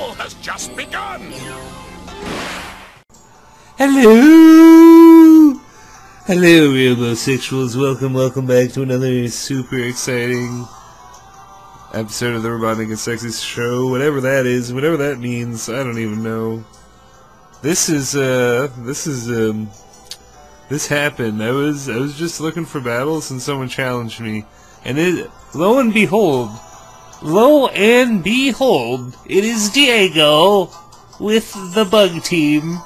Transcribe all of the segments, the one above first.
battle has just begun! Hello! Hello, homosexuals. Welcome, welcome back to another super exciting episode of the Robotnik Is Sexy Show. Whatever that is, whatever that means, I don't even know. This is, uh, this is, um, this happened. I was, I was just looking for battles and someone challenged me. And it, lo and behold, lo and behold, it is Diego with the bug team.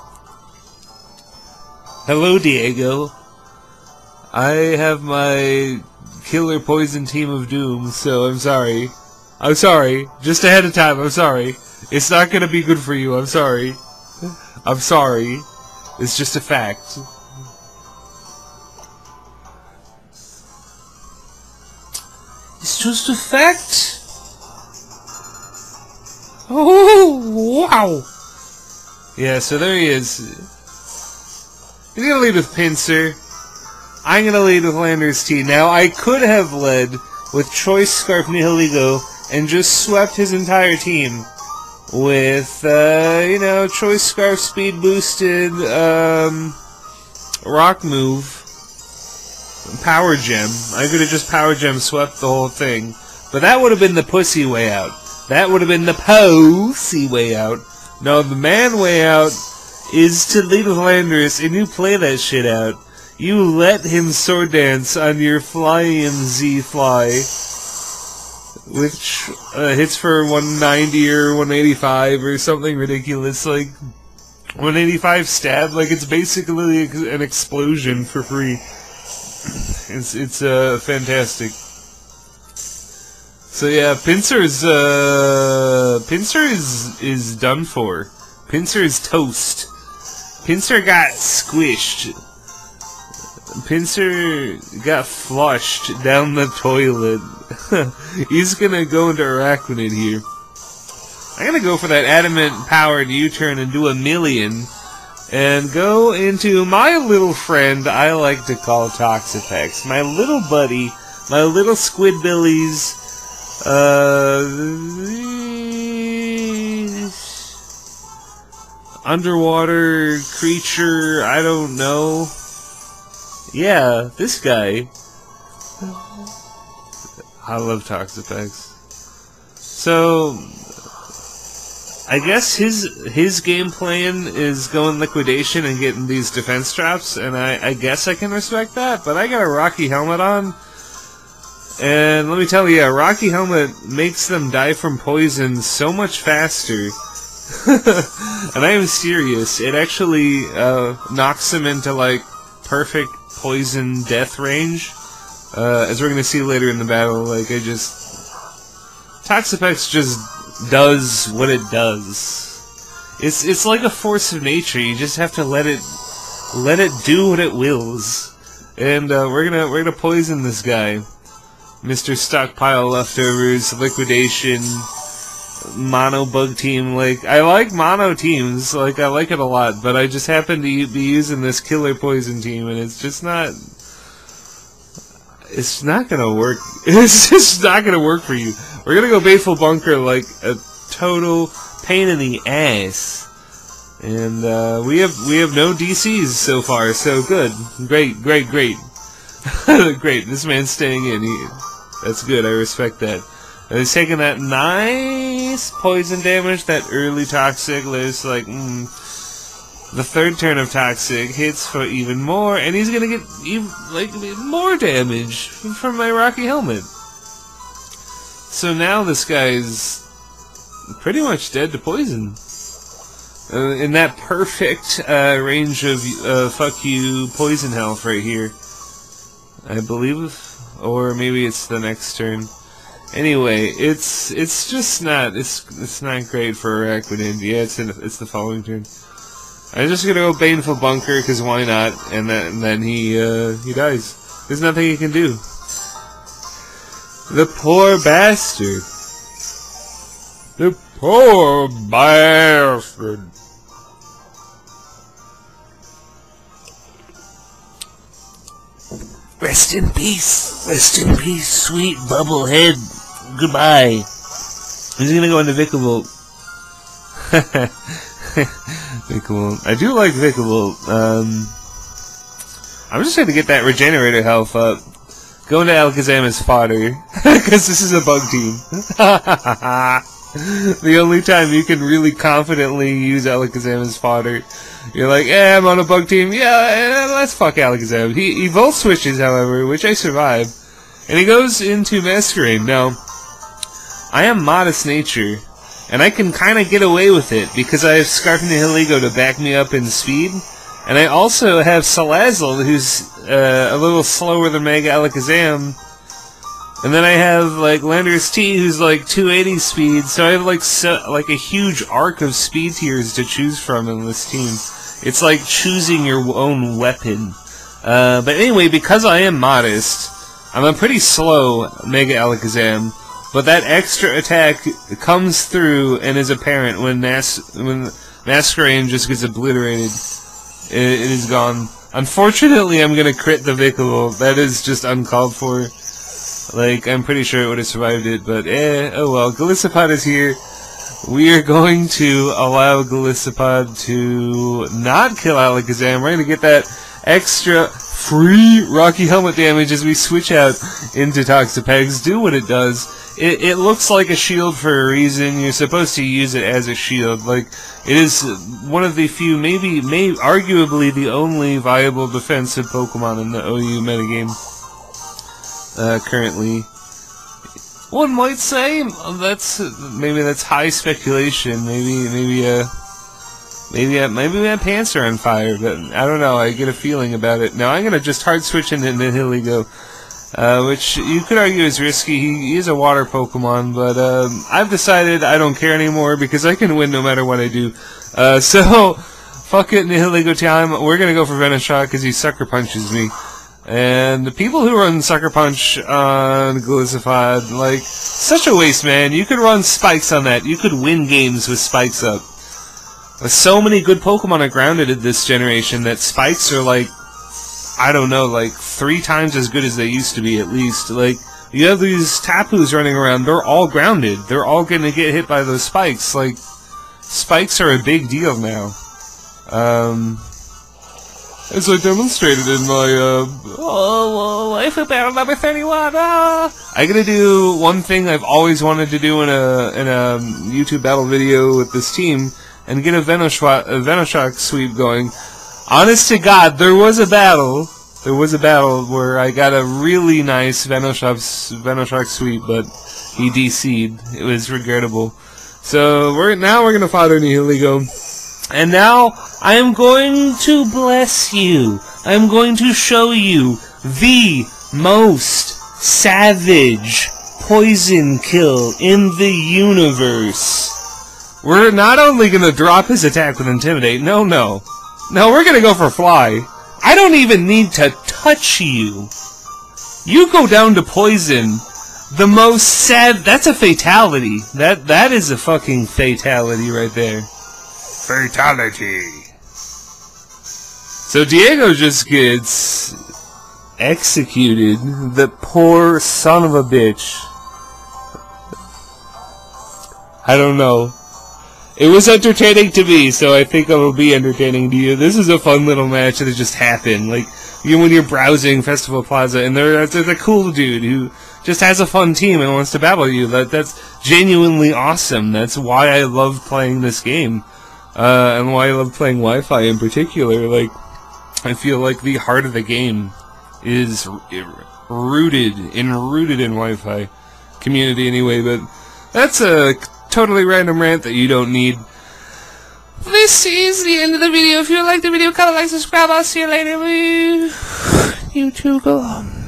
Hello, Diego. I have my killer poison team of doom, so I'm sorry. I'm sorry. Just ahead of time, I'm sorry. It's not gonna be good for you, I'm sorry. I'm sorry. It's just a fact. It's just a fact. Oh, wow. Yeah, so there he is. He's gonna lead with Pinsir. I'm gonna lead with Landorus T. Now, I could have led with Choice Scarf Nihilego and just swept his entire team with, uh, you know, Choice Scarf Speed Boosted, um, Rock Move, Power Gem. I could have just Power Gem swept the whole thing. But that would have been the pussy way out. That would have been the pussy way out. No, the man way out is to lead with Landorus, and you play that shit out. You let him sword dance on your flying Z fly, which uh, hits for 190 or 185 or something ridiculous, like 185 stab. Like it's basically an explosion for free. It's it's uh, fantastic. So yeah, Pinsir is uh, Pinsir is is done for. Pinsir is toast. Pinsir got squished. Pinsir got flushed down the toilet. He's gonna go into Araquanid here. I'm gonna go for that adamant powered U-turn and do a million. And go into my little friend I like to call Toxapex, My little buddy, my little Squidbillies, uh, underwater creature, I don't know. Yeah, this guy. I love Toxic Toxapex. So, I guess his his game plan is going liquidation and getting these defense traps, and I, I guess I can respect that. But I got a Rocky helmet on, and let me tell you, a Rocky helmet makes them die from poison so much faster. and I am serious. It actually uh, knocks them into like perfect poison death range. Uh, as we're gonna see later in the battle, like I just Toxapex just does what it does. It's it's like a force of nature. You just have to let it let it do what it wills. And uh, we're gonna we're gonna poison this guy, Mr. Stockpile Leftovers Liquidation Mono Bug Team. Like I like mono teams. Like I like it a lot. But I just happen to be using this Killer Poison team, and it's just not. It's not gonna work. It's just not gonna work for you. We're gonna go Baneful Bunker like a total pain in the ass. And uh, we have we have no DCs so far, so good, great, great, great, great. This man's staying in. That's good. I respect that. And he's taking that nice poison damage, that early toxic. There's like mm, the third turn of toxic hits for even more, and he's gonna get even like more damage from my rocky helmet. So now this guy's pretty much dead to poison. Uh, in that perfect uh, range of uh, fuck you poison health right here. I believe, or maybe it's the next turn. Anyway, it's it's just not it's it's not great for Araquanid. Yeah, it's in, it's the following turn. I'm just gonna go Baneful Bunker because why not? And then and then he uh, he dies. There's nothing he can do. The poor bastard. The poor bastard. Rest in peace. Rest in peace, sweet bubblehead. Goodbye. He's gonna go into Vikavolt. Vikavolt. I do like Vikavolt. Um, I'm just going to get that regenerator health up. Go into Alakazam as fodder. Because this is a bug team. the only time you can really confidently use Alakazam as fodder. You're like, eh, I'm on a bug team. Yeah, eh, let's fuck Alakazam. He, he volt switches, however, which I survive. And he goes into Masquerain. Now, I am modest nature. And I can kind of get away with it because I have Scarf Nihilego to back me up in speed. And I also have Salazzle, who's uh, a little slower than Mega Alakazam. And then I have like Landorus T, who's like 280 speed. So I have like so, like a huge arc of speed tiers to choose from in this team. It's like choosing your own weapon. Uh, but anyway, because I am modest, I'm a pretty slow Mega Alakazam. But that extra attack comes through and is apparent when Nas when Masquerain just gets obliterated. It, it is gone. Unfortunately, I'm gonna crit the Vikavolt. That is just uncalled for. Like, I'm pretty sure it would have survived it, but eh, oh well. Golisopod is here. We are going to allow Golisopod to not kill Alakazam. We're gonna get that extra free Rocky Helmet damage as we switch out into Toxapex. Do what it does. It, it looks like a shield for a reason. You're supposed to use it as a shield. Like, it is one of the few, maybe, may, arguably the only viable defensive Pokemon in the OU metagame. Uh, currently. One might say that's maybe that's high speculation. Maybe maybe uh maybe uh, maybe my pants are on fire, but I don't know. I get a feeling about it. Now I'm gonna just hard switch into Nihilego. Uh, which you could argue is risky. He, is a water Pokemon, but um, I've decided I don't care anymore because I can win no matter what I do. Uh, so, fuck it, Nihilego time. We're gonna go for Venoshock because he sucker punches me. And the people who run Sucker Punch on Golisopod, like, such a waste, man. You could run Spikes on that. You could win games with Spikes up. So many good Pokemon are grounded in this generation that Spikes are like I don't know, like three times as good as they used to be at least. Like you have these Tapus running around, they're all grounded. They're all gonna get hit by those spikes. Like spikes are a big deal now. Um as I demonstrated in my uh oh, life battle number thirty one. Ah. I gotta do one thing I've always wanted to do in a in a YouTube battle video with this team and get a Venoshock, a Venoshock sweep going. Honest to God, there was a battle. There was a battle where I got a really nice Venoshock, Venoshock sweep, but he DC'd. It was regrettable. So we're now we're gonna father Nihilego. And now I am going to bless you. I am going to show you the most savage poison kill in the universe. We're not only gonna drop his attack with Intimidate, no, no. No, we're gonna go for fly. I don't even need to touch you. You go down to poison. The most sad. That's a fatality. That that is a fucking fatality right there. Fatality. So Diego just gets executed. The poor son of a bitch. I don't know. It was entertaining to me, so I think it will be entertaining to you. This is a fun little match that just happened. Like, you when you're browsing Festival Plaza, and there's a cool dude who just has a fun team and wants to battle you. That That's genuinely awesome. That's why I love playing this game. Uh, and why I love playing Wi-Fi in particular. Like, I feel like the heart of the game is rooted, in rooted in Wi-Fi community anyway, but that's a totally random rant that you don't need. This is the end of the video. If you like the video, comment, like, subscribe. I'll see you later. You too, go on.